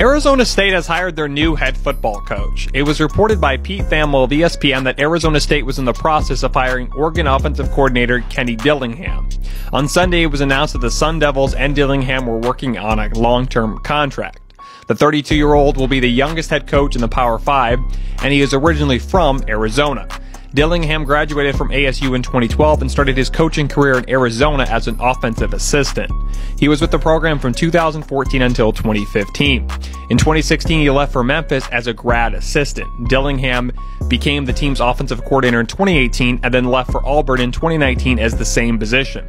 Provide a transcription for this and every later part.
Arizona State has hired their new head football coach. It was reported by Pete Thamel of ESPN that Arizona State was in the process of hiring Oregon offensive coordinator Kenny Dillingham. On Sunday, it was announced that the Sun Devils and Dillingham were working on a long-term contract. The 32 year old will be the youngest head coach in the Power 5, and he is originally from Arizona. Dillingham graduated from ASU in 2012 and started his coaching career in Arizona as an offensive assistant. He was with the program from 2014 until 2015. In 2016, he left for Memphis as a grad assistant. Dillingham became the team's offensive coordinator in 2018 and then left for Auburn in 2019 as the same position.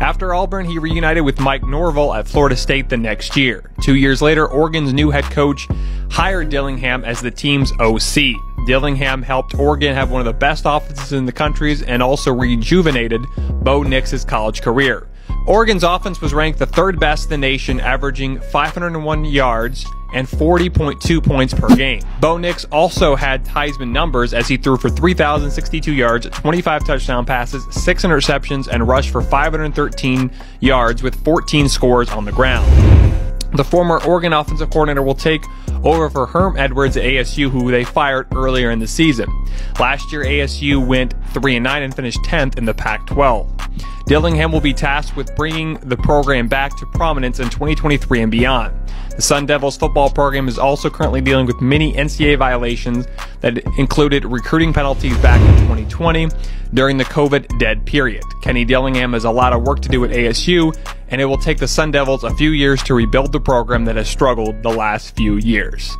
After Auburn, he reunited with Mike Norvell at Florida State the next year. Two years later, Oregon's new head coach hired Dillingham as the team's OC. Dillingham helped Oregon have one of the best offenses in the country and also rejuvenated Bo Nix's college career. Oregon's offense was ranked the third best in the nation, averaging 501 yards and 40.2 points per game. Bo Nix also had Heisman numbers as he threw for 3,062 yards, 25 touchdown passes, 6 interceptions, and rushed for 513 yards with 14 scores on the ground. The former Oregon offensive coordinator will take over for Herm Edwards at ASU, who they fired earlier in the season. Last year, ASU went 3 and 9 and finished 10th in the Pac 12. Dillingham will be tasked with bringing the program back to prominence in 2023 and beyond. The Sun Devils football program is also currently dealing with many NCAA violations that included recruiting penalties back in 2020 during the COVID dead period. Kenny Dillingham has a lot of work to do at ASU, and it will take the Sun Devils a few years to rebuild the program that has struggled the last few years.